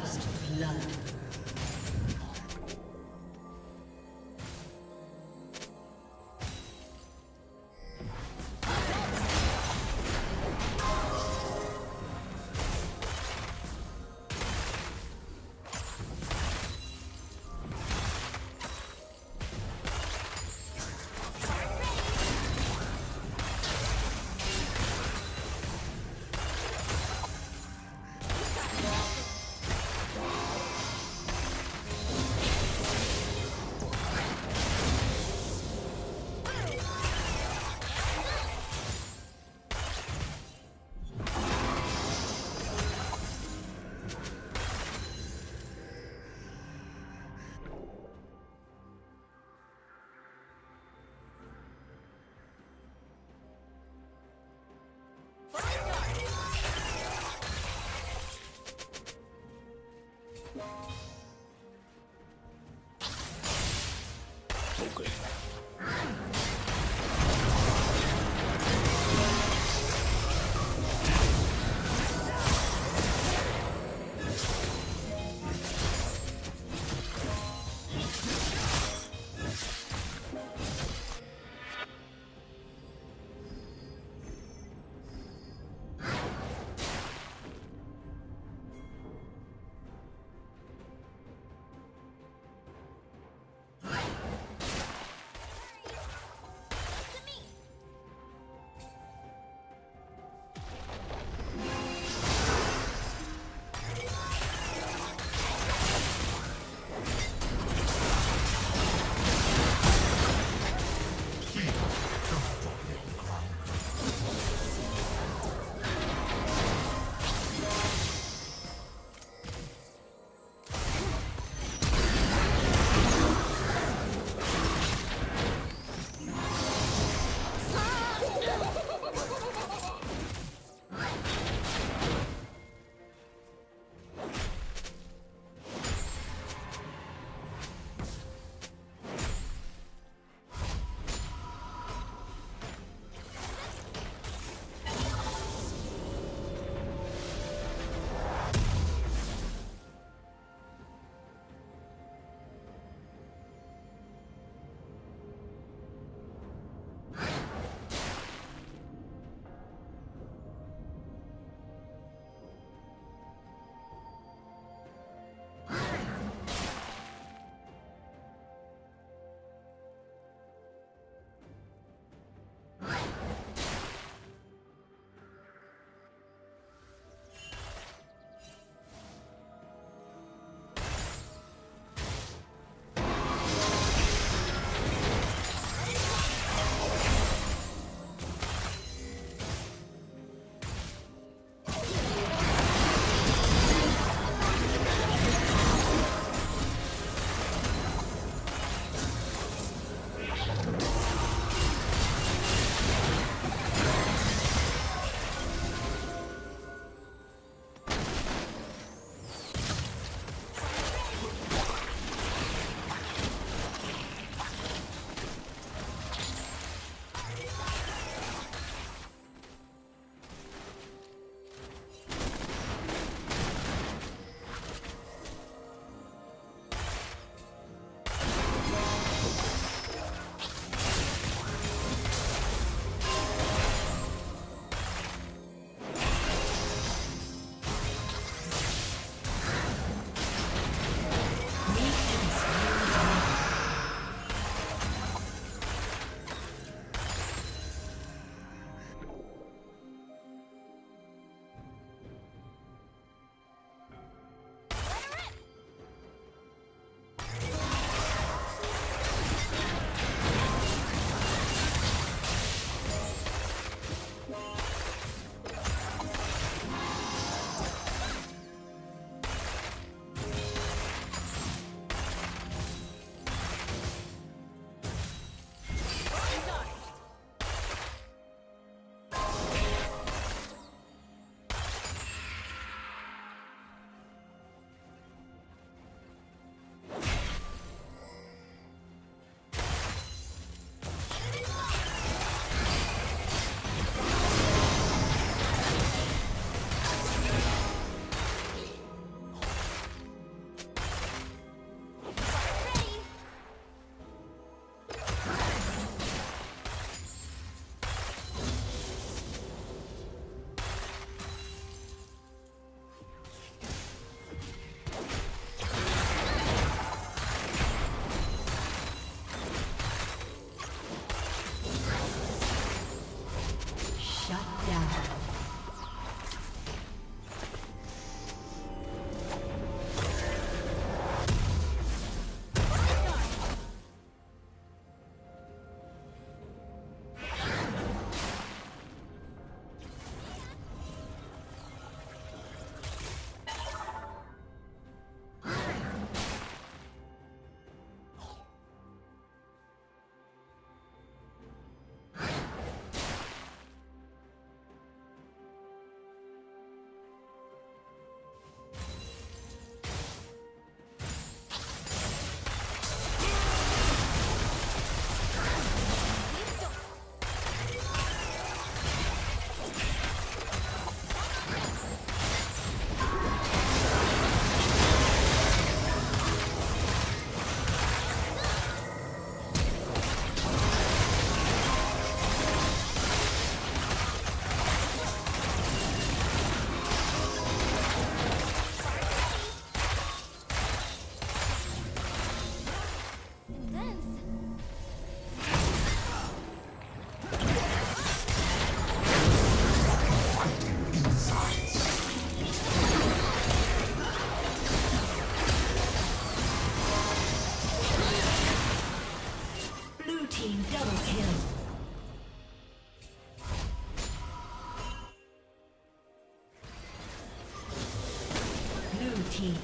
First blood.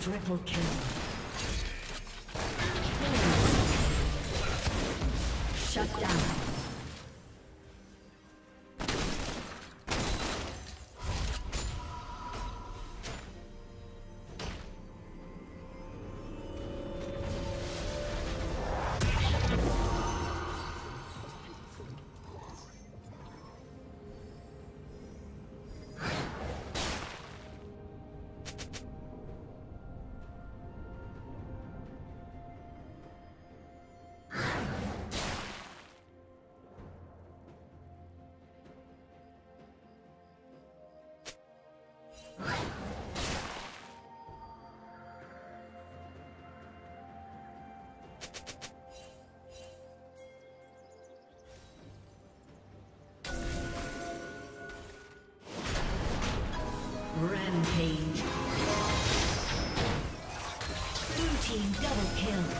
Triple kill. Team double kill.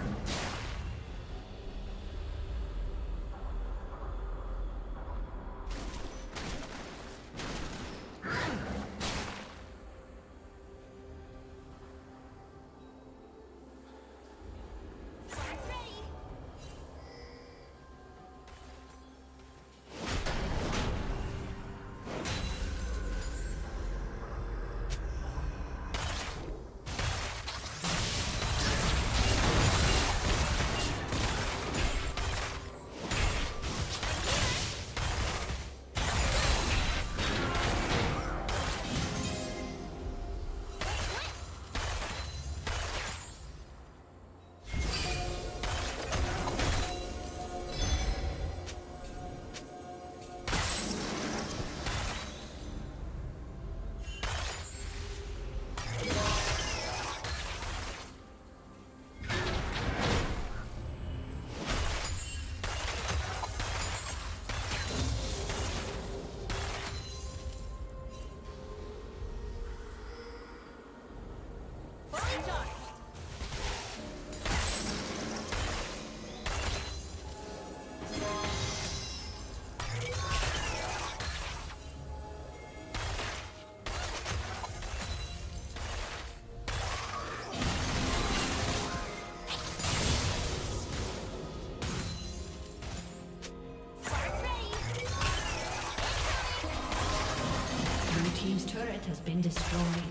Been destroyed.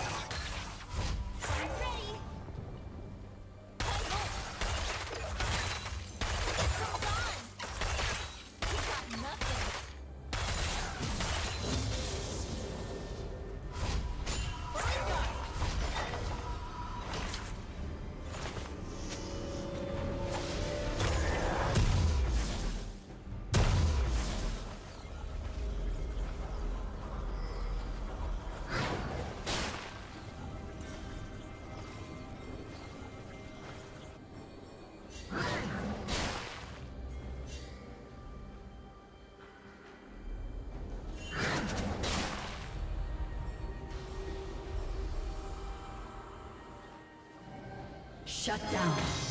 Shut down.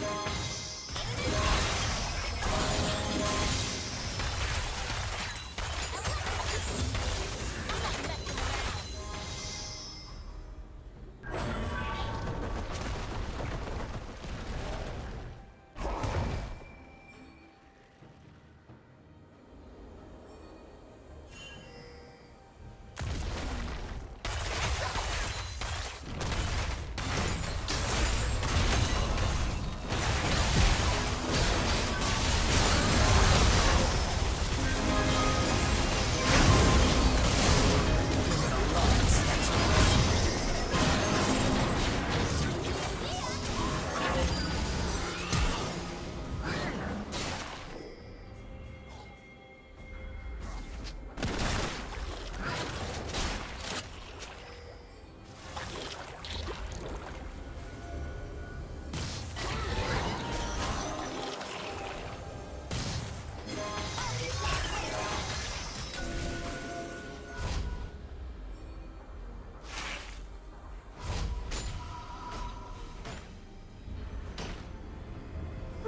Bye.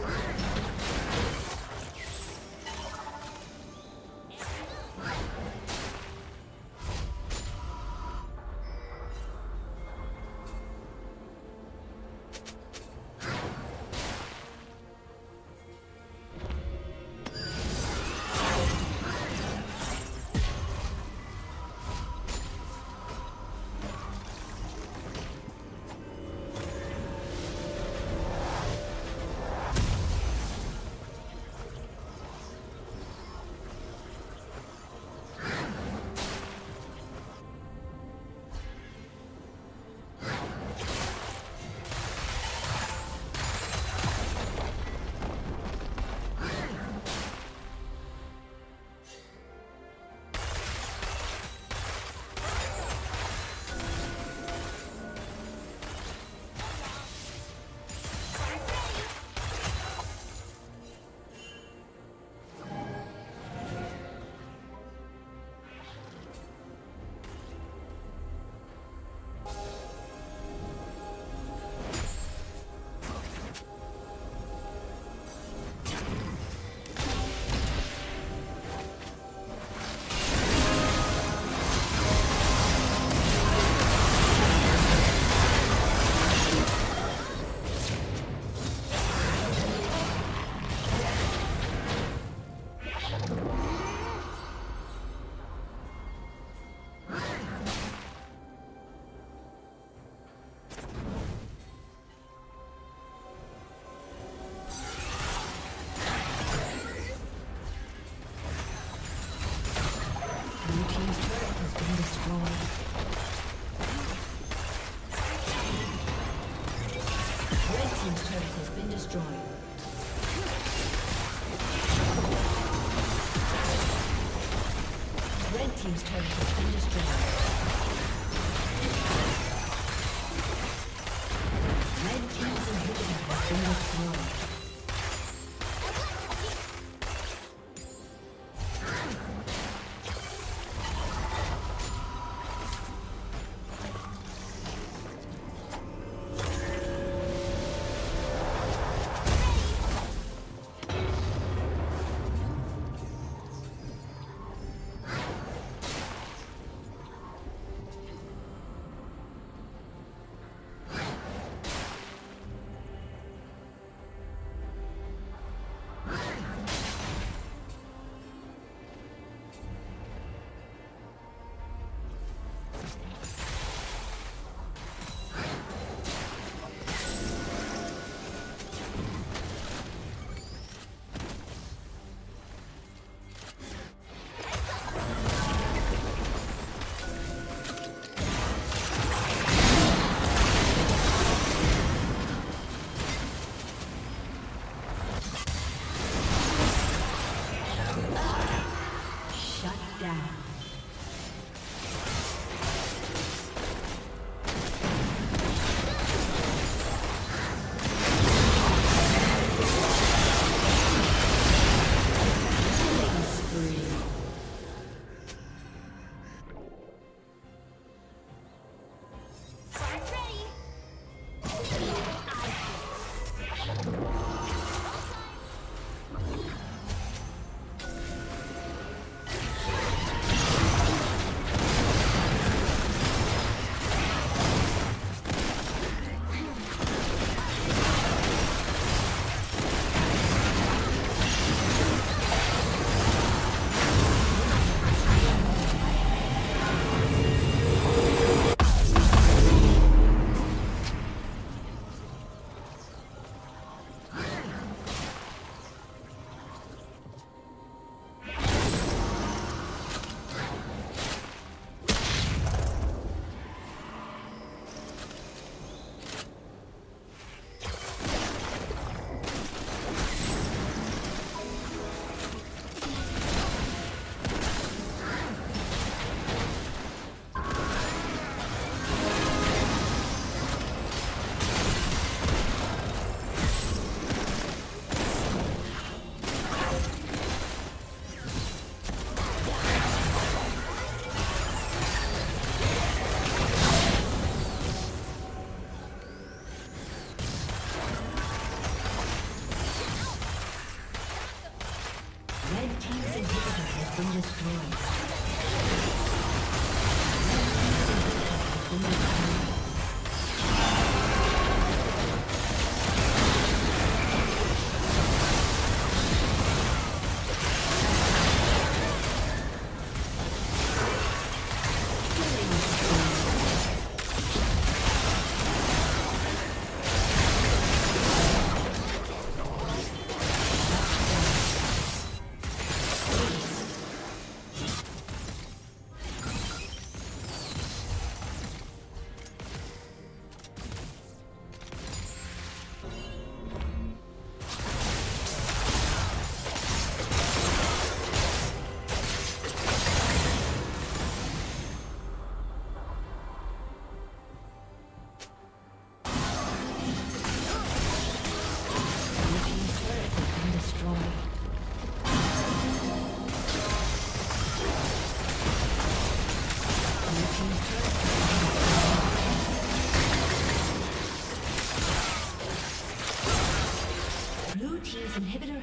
Yeah.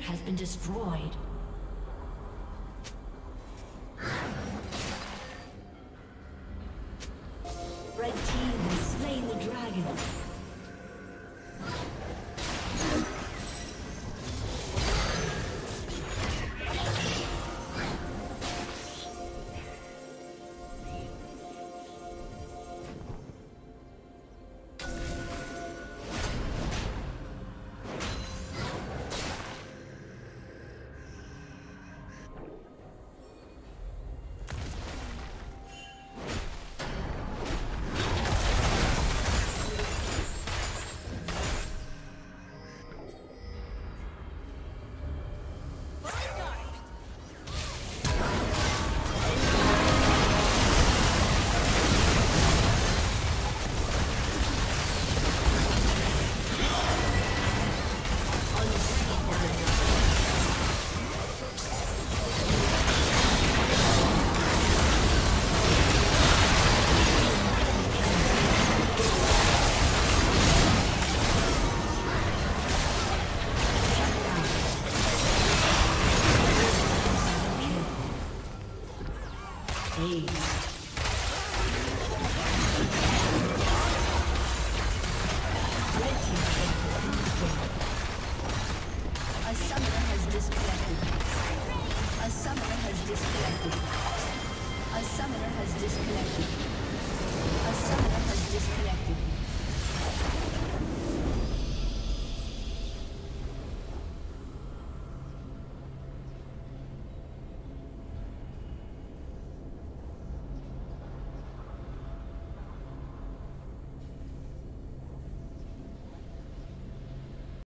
Destroyed. been summoner